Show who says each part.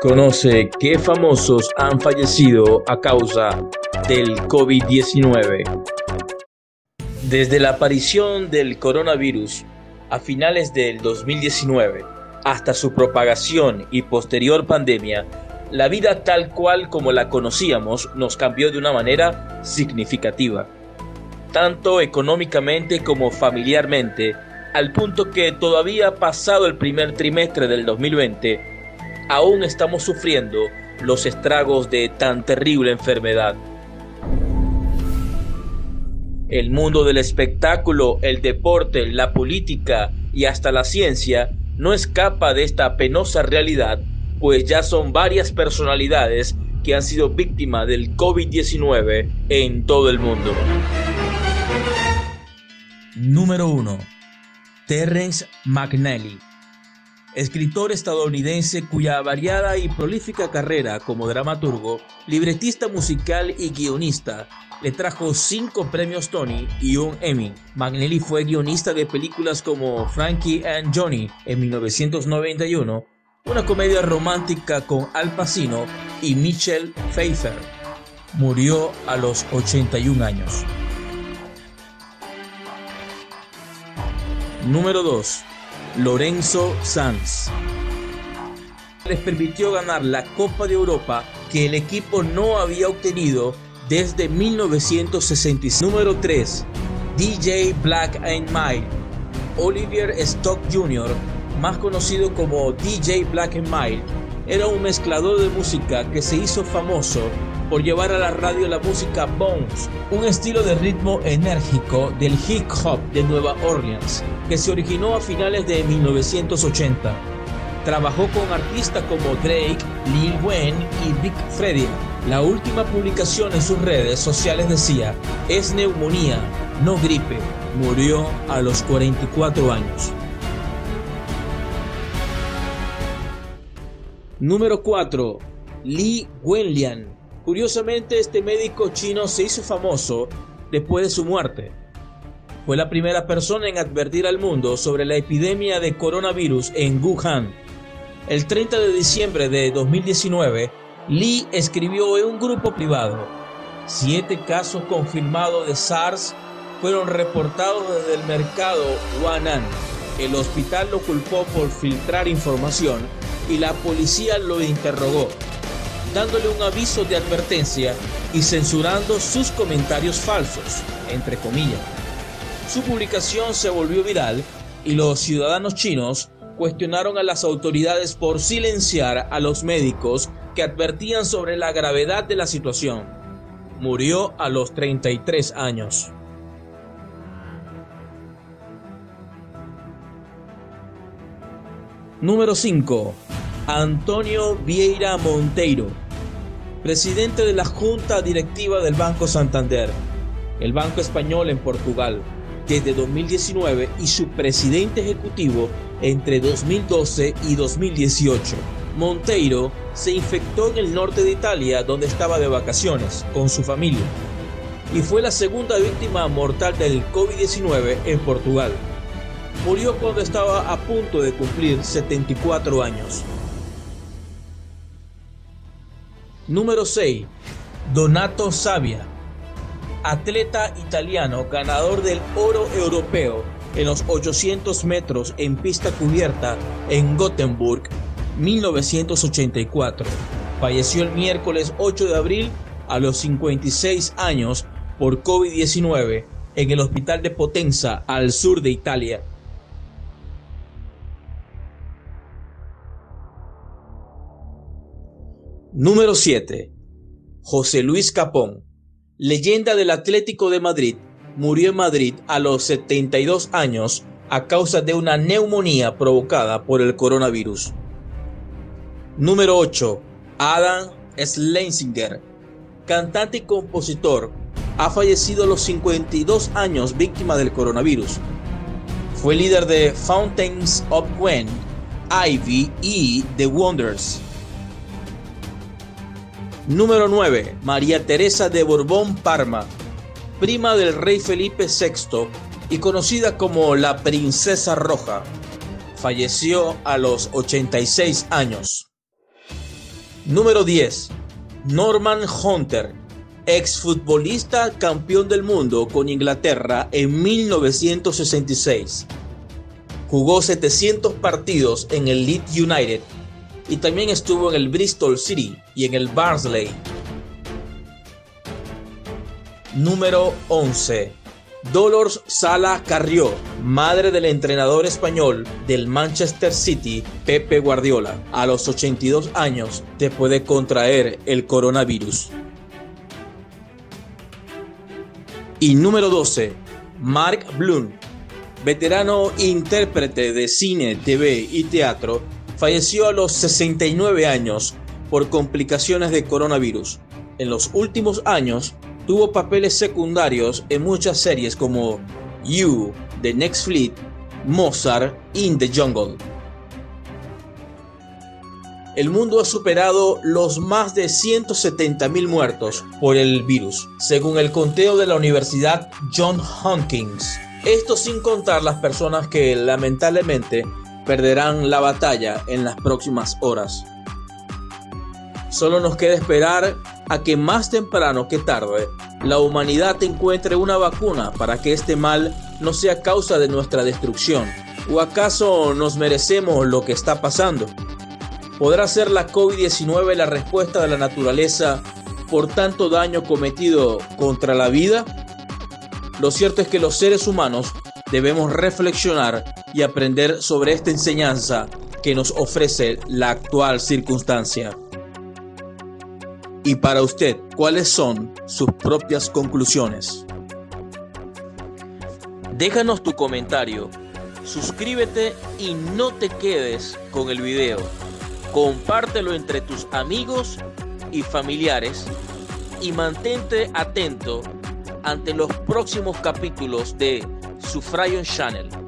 Speaker 1: Conoce qué famosos han fallecido a causa del COVID-19. Desde la aparición del coronavirus a finales del 2019 hasta su propagación y posterior pandemia, la vida tal cual como la conocíamos nos cambió de una manera significativa, tanto económicamente como familiarmente, al punto que todavía pasado el primer trimestre del 2020, aún estamos sufriendo los estragos de tan terrible enfermedad. El mundo del espectáculo, el deporte, la política y hasta la ciencia no escapa de esta penosa realidad, pues ya son varias personalidades que han sido víctimas del COVID-19 en todo el mundo. Número 1. Terrence McNally escritor estadounidense cuya variada y prolífica carrera como dramaturgo, libretista musical y guionista le trajo cinco premios Tony y un Emmy. McNally fue guionista de películas como Frankie and Johnny en 1991, una comedia romántica con Al Pacino y Michelle Pfeiffer. Murió a los 81 años. Número 2. Lorenzo Sanz. Les permitió ganar la Copa de Europa que el equipo no había obtenido desde 1966. Número 3. DJ Black and Mild. Olivier Stock Jr., más conocido como DJ Black and Mild, era un mezclador de música que se hizo famoso por llevar a la radio la música bounce, un estilo de ritmo enérgico del hip hop de Nueva Orleans, que se originó a finales de 1980. Trabajó con artistas como Drake, Lil Wayne y Big Freddy. La última publicación en sus redes sociales decía, es neumonía, no gripe. Murió a los 44 años. Número 4. Li Wenlian Curiosamente, este médico chino se hizo famoso después de su muerte. Fue la primera persona en advertir al mundo sobre la epidemia de coronavirus en Wuhan. El 30 de diciembre de 2019, Li escribió en un grupo privado, siete casos confirmados de SARS fueron reportados desde el mercado Wanan. El hospital lo culpó por filtrar información y la policía lo interrogó dándole un aviso de advertencia y censurando sus comentarios falsos, entre comillas. Su publicación se volvió viral y los ciudadanos chinos cuestionaron a las autoridades por silenciar a los médicos que advertían sobre la gravedad de la situación. Murió a los 33 años. Número 5. Antonio Vieira Monteiro, presidente de la Junta Directiva del Banco Santander, el Banco Español en Portugal, desde 2019 y su presidente ejecutivo entre 2012 y 2018. Monteiro se infectó en el norte de Italia donde estaba de vacaciones con su familia y fue la segunda víctima mortal del COVID-19 en Portugal. Murió cuando estaba a punto de cumplir 74 años. Número 6. Donato Savia, atleta italiano ganador del oro europeo en los 800 metros en pista cubierta en Gothenburg, 1984. Falleció el miércoles 8 de abril a los 56 años por COVID-19 en el hospital de Potenza, al sur de Italia. Número 7. José Luis Capón, leyenda del Atlético de Madrid, murió en Madrid a los 72 años a causa de una neumonía provocada por el coronavirus. Número 8. Adam Schleisinger, cantante y compositor, ha fallecido a los 52 años víctima del coronavirus. Fue líder de Fountains of Gwen, Ivy y The Wonders. Número 9. María Teresa de Borbón Parma, prima del rey Felipe VI y conocida como la Princesa Roja. Falleció a los 86 años. Número 10. Norman Hunter, exfutbolista campeón del mundo con Inglaterra en 1966. Jugó 700 partidos en el Leeds United y también estuvo en el Bristol City y en el Barnsley. Número 11. Dolores Sala Carrió, madre del entrenador español del Manchester City, Pepe Guardiola, a los 82 años después de contraer el coronavirus. Y número 12. Mark Bloom, veterano intérprete de cine, TV y teatro, falleció a los 69 años por complicaciones de coronavirus. En los últimos años tuvo papeles secundarios en muchas series como You, The Next Fleet, Mozart In the Jungle. El mundo ha superado los más de 170.000 muertos por el virus, según el conteo de la Universidad John Hopkins. Esto sin contar las personas que lamentablemente perderán la batalla en las próximas horas. Solo nos queda esperar a que más temprano que tarde la humanidad encuentre una vacuna para que este mal no sea causa de nuestra destrucción. ¿O acaso nos merecemos lo que está pasando? ¿Podrá ser la COVID-19 la respuesta de la naturaleza por tanto daño cometido contra la vida? Lo cierto es que los seres humanos debemos reflexionar y aprender sobre esta enseñanza que nos ofrece la actual circunstancia. Y para usted, ¿cuáles son sus propias conclusiones? Déjanos tu comentario, suscríbete y no te quedes con el video. Compártelo entre tus amigos y familiares y mantente atento ante los próximos capítulos de Sufrayon Channel.